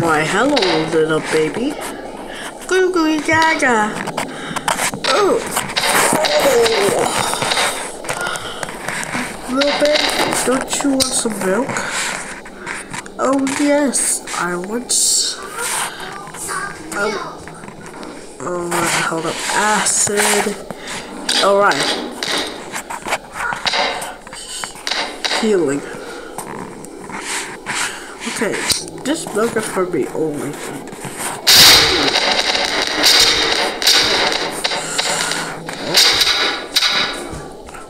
Why, hello, little baby. Goo goo gaga. Oh. Little baby, don't you want some milk? Oh, yes, I want. Um, oh, hold up. Acid. Alright. Healing. Okay, this is for me only.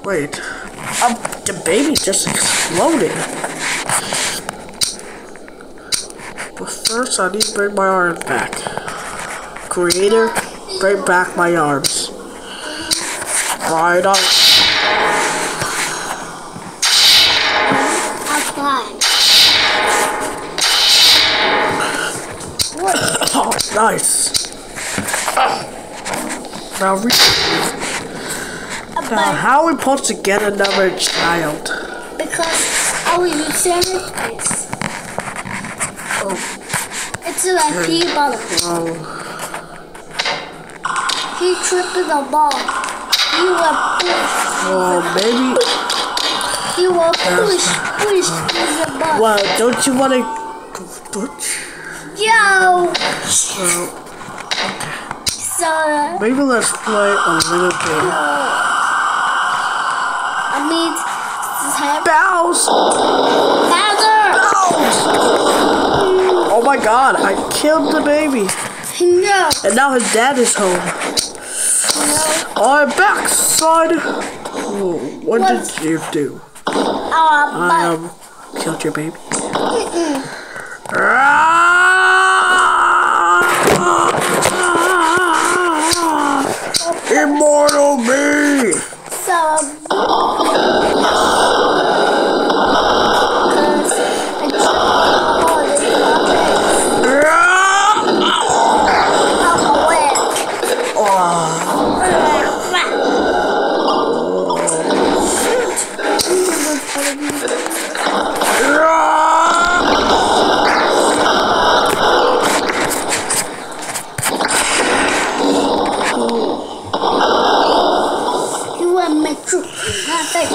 Wait, um, the baby just exploded. But first, I need to bring my arms back. Creator, bring back my arms. Right on. Oh, nice. Now, re- now, But uh, how are we supposed to get another child? because I will use this. Oh, It's like pea butter. oh. He tripped the ball. He will push. Well, oh, maybe. He will push, push with the ball. Well, don't you want to? Yo! So, maybe let's play a little bit. I mean, this is Bounce! Bowser! Oh my god, I killed the baby. No, And now his dad is home. no. I'm back, son. Oh, what did you do? Uh, I um, killed your baby. Immortal 因为没住，他在。